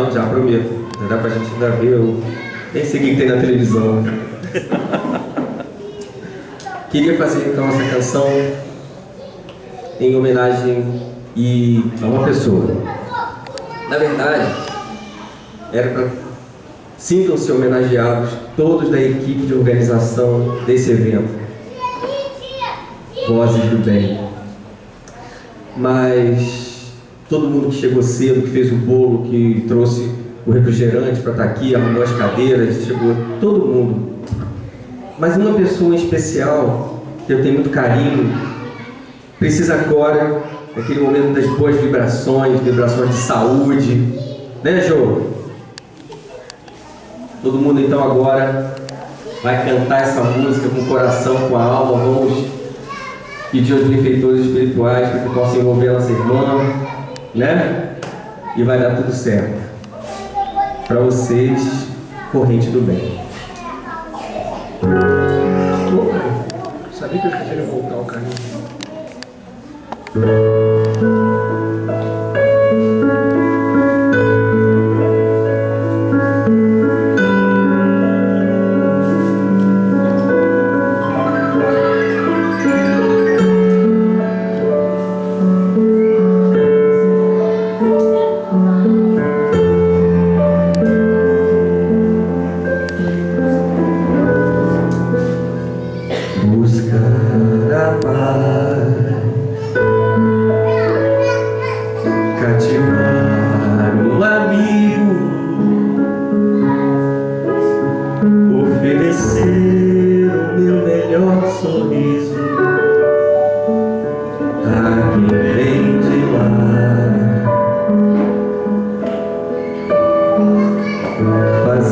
acabando já, prometo. Já dá pra gente ainda ver, eu nem sei o que tem na televisão. Queria fazer então essa canção em homenagem e a uma pessoa. Na verdade, era para sintam-se homenageados todos da equipe de organização desse evento. Vozes do bem. Mas todo mundo que chegou cedo, que fez o bolo, que trouxe o refrigerante para estar tá aqui, arrumou as cadeiras, chegou todo mundo. Mas uma pessoa em especial, que eu tenho muito carinho, precisa agora, naquele momento das boas vibrações, vibrações de saúde, né, Jô? Todo mundo então agora vai cantar essa música com o coração, com a alma. Vamos pedir aos benfeitores espirituais para que possam envolver a nossa irmã, né? E vai dar tudo certo. Para vocês, corrente do bem. Sabia que eu queria voltar caminho.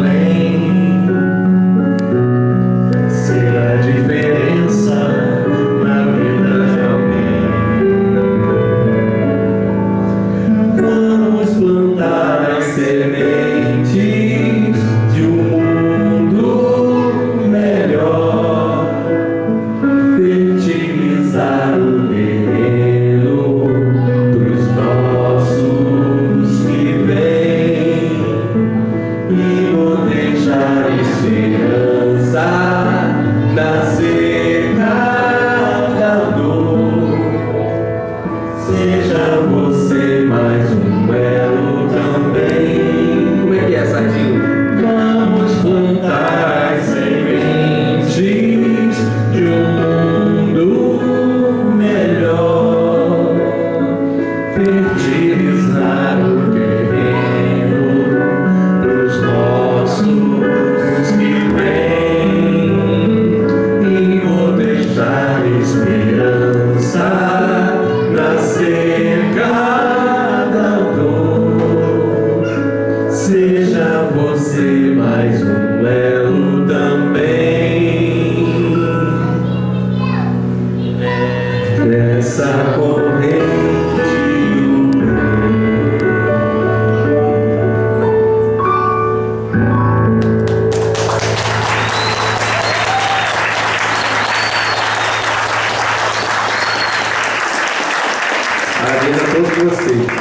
corrente. você.